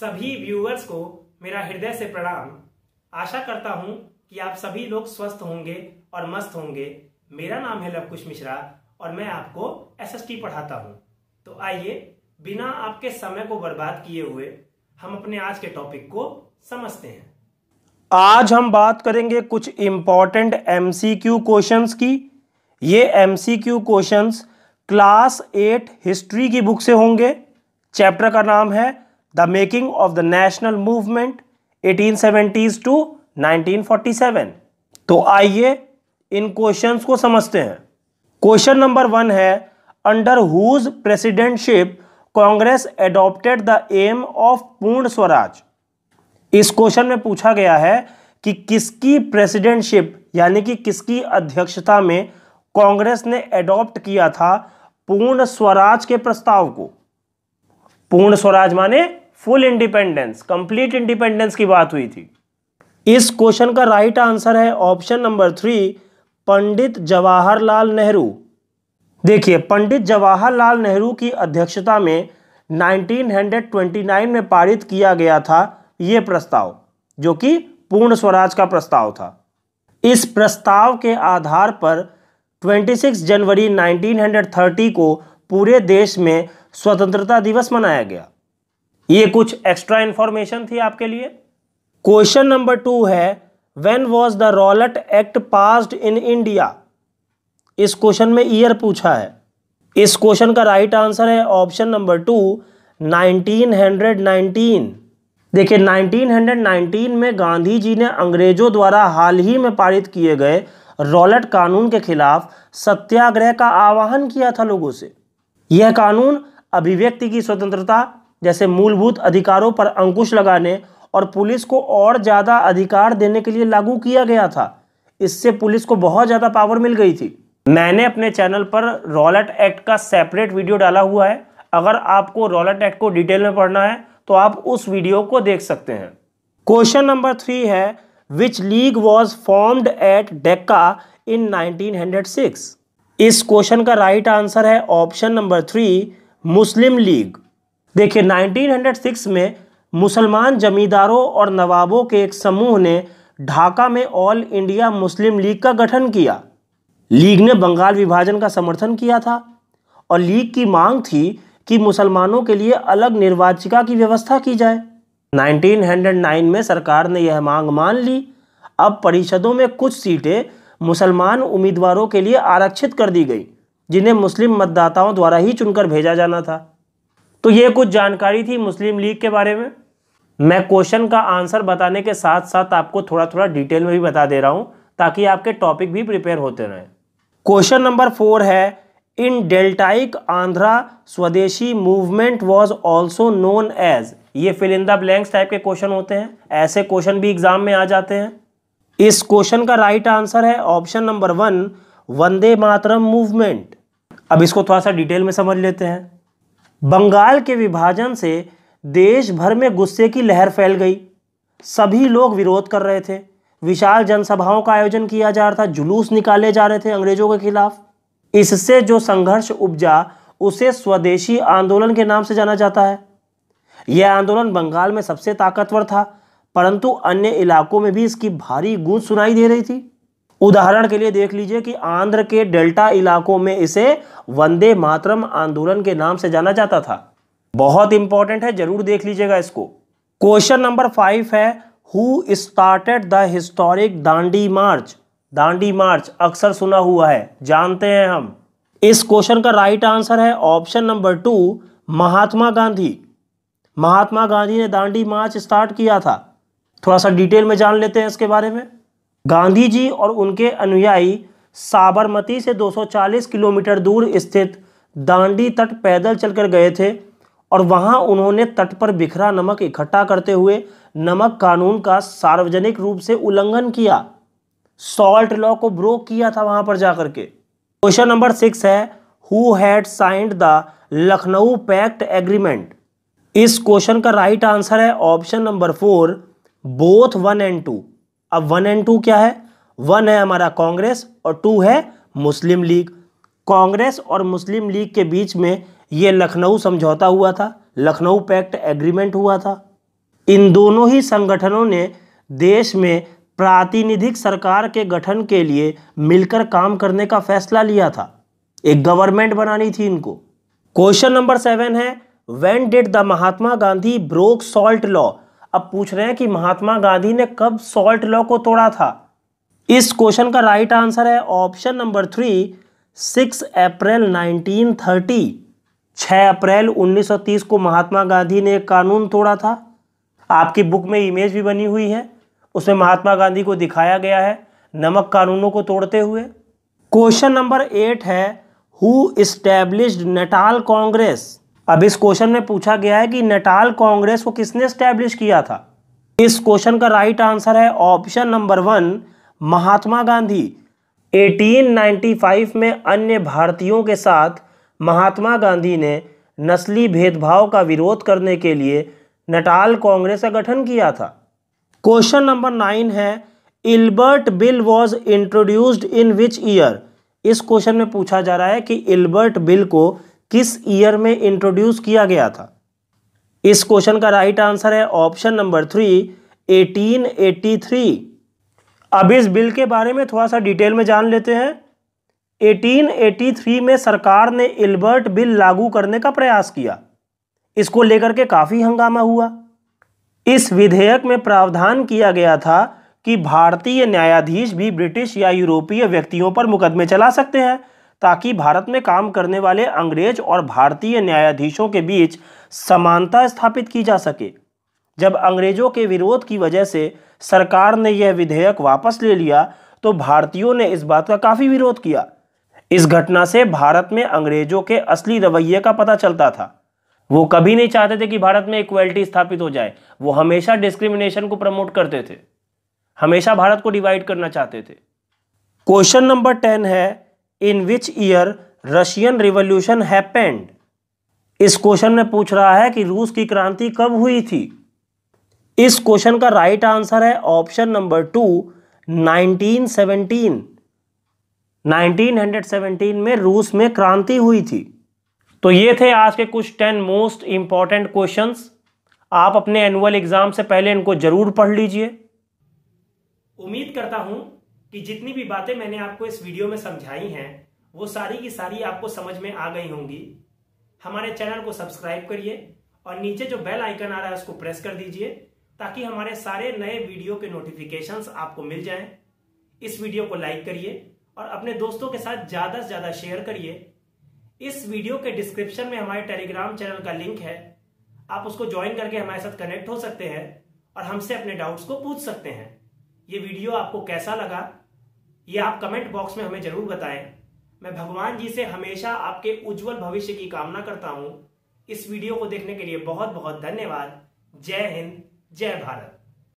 सभी व्यूअर्स को मेरा हृदय से प्रणाम। आशा करता हूँ कि आप सभी लोग स्वस्थ होंगे और मस्त होंगे। मेरा नाम है लवकुश मिश्रा और मैं आपको एसएसटी पढ़ाता हूँ। तो आइए, बिना आपके समय को बर्बाद किए हुए, हम अपने आज के टॉपिक को समझते हैं। आज हम बात करेंगे कुछ इंपॉर्टेंट एमसीक्यू क्वेश्चंस की। ये MCQ questions class eight history की बुक से होंगे। चैप्टर का नाम है making of the national movement 1870s to 1947 तो आइए इन क्वेश्चंस को समझते हैं। क्वेश्चन नंबर वन है under whose presidentship Congress adopted the aim of Purna Swaraj? इस क्वेश्चन में पूछा गया है कि किसकी प्रेसिडेंटशिप यानी कि किसकी अध्यक्षता में कांग्रेस ने एडॉप्ट किया था पूर्ण स्वराज के प्रस्ताव को? पूर्ण स्वराज माने फुल इंडिपेंडेंस, कंप्लीट इंडिपेंडेंस की बात हुई थी। इस क्वेश्चन का राइट आंसर है option number three, Pandit Jawaharlal Nehru. देखिए, पंडित जवाहरलाल नेहरू की अध्यक्षता में 1929 में पारित किया गया था यह प्रस्ताव, जो कि पूर्ण स्वराज का प्रस्ताव था। इस प्रस्ताव के आधार पर 26 जनवरी 1930 को पूरे देश में स्वतंत्रता दिवस मनाया गया। ये कुछ एक्स्ट्रा इंफॉर्मेशन थी आपके लिए। क्वेश्चन नंबर टू है when was the Rowlatt Act passed in India इस क्वेश्चन में ईयर पूछा है। इस क्वेश्चन का राइट right आंसर है ऑप्शन नंबर टू 1919 देखिए 1919 में गांधी जी ने अंग्रेज़ों द्वारा हाल ही में पारित किए गए रॉलट कानून के खिलाफ सत्याग्रह का आह्वान किया था लोगों से। यह कानून अभिव्यक्ति की स्वतंत्रता जैसे मूलभूत अधिकारों पर अंकुश लगाने और पुलिस को और ज़्यादा अधिकार देने के लिए लागू किया गया था। इससे पुलिस को बहुत ज़्यादा पावर मिल गई थी। मैंने अपने चैनल पर रॉलेट एक्ट का सेपरेट वीडियो डाला हुआ है। अगर आपको रॉलेट एक्ट को डिटेल में पढ़ना है तो आप उस वीडियो को देख सकते हैं। क्वेश्चन नंबर थ्री है which league was formed at Dacca in 1906 इस क्वेश्चन का राइट right आंसर है option number three Muslim League देखिए 1906 में मुसलमान जमींदारों और नवाबों के एक समूह ने ढाका में ऑल इंडिया मुस्लिम लीग का गठन किया। लीग ने बंगाल विभाजन का समर्थन किया था और लीग की मांग थी कि मुसलमानों के लिए अलग निर्वाचिका की व्यवस्था की जाए। 1909 में सरकार ने यह मांग मान ली। अब परिषदों में कुछ सीटें मुसलमान उम्मीदवारों के लिए आरक्षित कर दी गई, जिन्हें मुस्लिम मतदाताओं द्वारा ही चुनकर भेजा जाना था। तो ये कुछ जानकारी थी मुस्लिम लीग के बारे में। मैं क्वेश्चन का आंसर बताने के साथ साथ आपको थोड़ा थोड़ा डिटेल में भी बता दे रहा हूँ, ताकि आपके टॉपिक भी प्रिपेयर होते रहें। क्वेश्चन नंबर फोर है, in deltaic Andhra swadeshi movement was also known as? ये fill in the blanks type के क्वेश्चन होते हैं। ऐसे क्वेश्चन भी एग्ज़ाम में आ जाते हैं। इस क्वेश्चन का राइट right आंसर है option number one, Vande Mataram movement. अब इसको थोड़ा सा डिटेल में समझ लेते हैं। बंगाल के विभाजन से देश भर में गुस्से की लहर फैल गई। सभी लोग विरोध कर रहे थे। विशाल जनसभाओं का आयोजन किया जा रहा था। जुलूस निकाले जा रहे थे अंग्रेज़ों के खिलाफ। इससे जो संघर्ष उपजा, उसे स्वदेशी आंदोलन के नाम से जाना जाता है। यह आंदोलन बंगाल में सबसे ताकतवर था, परंतु अन्य इलाकों में भी इसकी भारी गूंज सुनाई दे रही थी। उदाहरण के लिए देख लीजिए कि आंध्र के डेल्टा इलाकों में इसे वंदे मातरम आंदोलन के नाम से जाना जाता था। बहुत इंपॉर्टेंट है, ज़रूर देख लीजिएगा इसको। क्वेश्चन नंबर फाइव है who started the historic Dandi march Dandi march अक्सर सुना हुआ है, जानते हैं हम। इस क्वेश्चन का राइट आंसर है option number two Mahatma Gandhi. Mahatma Gandhi ने दांडी मार्च स्टार्ट किया था। थोड़ा सा डिटेल में जान लेते हैं इसके बारे में। गांधी जी और उनके अनुयायी साबरमती से 240 किलोमीटर दूर स्थित दांडी तट पैदल चलकर गए थे और वहाँ उन्होंने तट पर बिखरा नमक इकट्ठा करते हुए नमक कानून का सार्वजनिक रूप से उल्लंघन किया। सॉल्ट लॉ को ब्रोक किया था वहाँ पर जाकर के। क्वेश्चन नंबर सिक्स है who had signed the Lucknow pact agreement इस क्वेश्चन का राइट आंसर है option number four both one and two अब वन एंड टू क्या है? वन है हमारा कांग्रेस और टू है मुस्लिम लीग। कांग्रेस और मुस्लिम लीग के बीच में ये लखनऊ समझौता हुआ था। लखनऊ पैक्ट एग्रीमेंट हुआ था। इन दोनों ही संगठनों ने देश में प्रातिनिधिक सरकार के गठन के लिए मिलकर काम करने का फैसला लिया था। एक गवर्नमेंट बनानी थी इनको। क्वेश्चन नंबर सेवन है when did the Mahatma Gandhi broke salt law अब पूछ रहे हैं कि महात्मा गांधी ने कब सॉल्ट लॉ को तोड़ा था? इस क्वेश्चन का राइट आंसर है option number three six April 1930 छह अप्रैल 1930 को महात्मा गांधी ने एक कानून तोड़ा था। आपकी बुक में इमेज भी बनी हुई है। उसमें महात्मा गांधी को दिखाया गया है नमक कानूनों को तोड़ते हुए। क्वेश्चन नंबर एट है हु इस्टेब्लिश्ड नेटाल कांग्रेस अब इस क्वेश्चन में पूछा गया है कि नेटाल कांग्रेस को किसने स्टैब्लिश किया था? इस क्वेश्चन का राइट आंसर है option number one Mahatma Gandhi. 1895 में अन्य भारतीयों के साथ महात्मा गांधी ने नस्ली भेदभाव का विरोध करने के लिए नटाल कांग्रेस का गठन किया था। क्वेश्चन नंबर नाइन है, Ilbert Bill was introduced in which year इस क्वेश्चन में पूछा जा रहा है कि इल्बर्ट बिल को किस ईयर में इंट्रोड्यूस किया गया था? इस क्वेश्चन का राइट आंसर है ऑप्शन नंबर थ्री 1883 अब इस बिल के बारे में थोड़ा सा डिटेल में जान लेते हैं। 1883 में सरकार ने इल्बर्ट बिल लागू करने का प्रयास किया। इसको लेकर के काफ़ी हंगामा हुआ। इस विधेयक में प्रावधान किया गया था कि भारतीय न्यायाधीश भी ब्रिटिश या यूरोपीय व्यक्तियों पर मुकदमे चला सकते हैं। ताकि भारत में काम करने वाले अंग्रेज़ और भारतीय न्यायाधीशों के बीच समानता स्थापित की जा सके। जब अंग्रेज़ों के विरोध की वजह से सरकार ने यह विधेयक वापस ले लिया तो भारतीयों ने इस बात का काफ़ी विरोध किया। इस घटना से भारत में अंग्रेज़ों के असली रवैये का पता चलता था। वो कभी नहीं चाहते थे कि भारत में इक्वलिटी स्थापित हो जाए। वो हमेशा डिस्क्रिमिनेशन को प्रमोट करते थे। हमेशा भारत को डिवाइड करना चाहते थे। क्वेश्चन नंबर टेन है in which year Russian revolution happened इस क्वेश्चन में पूछ रहा है कि रूस की क्रांति कब हुई थी? इस क्वेश्चन का राइट आंसर है ऑप्शन नंबर टू 1917 1917 में रूस में क्रांति हुई थी। तो ये थे आज के कुछ टेन मोस्ट इंपॉर्टेंट क्वेश्चंस आप अपने एनुअल एग्ज़ाम से पहले इनको ज़रूर पढ़ लीजिए। उम्मीद करता हूँ कि जितनी भी बातें मैंने आपको इस वीडियो में समझाई हैं, वो सारी की सारी आपको समझ में आ गई होंगी। हमारे चैनल को सब्सक्राइब करिए और नीचे जो बेल आइकन आ रहा है उसको प्रेस कर दीजिए, ताकि हमारे सारे नए वीडियो के नोटिफिकेशंस आपको मिल जाएँ। इस वीडियो को लाइक करिए और अपने दोस्तों के साथ ज़्यादा से ज़्यादा शेयर करिए। इस वीडियो के डिस्क्रिप्शन में हमारे टेलीग्राम चैनल का लिंक है। आप उसको ज्वाइन करके हमारे साथ कनेक्ट हो सकते हैं और हमसे अपने डाउट्स को पूछ सकते हैं। ये वीडियो आपको कैसा लगा? ये आप कमेंट बॉक्स में हमें ज़रूर बताएँ। मैं भगवान जी से हमेशा आपके उज्जवल भविष्य की कामना करता हूँ। इस वीडियो को देखने के लिए बहुत बहुत धन्यवाद। जय हिंद, जय भारत।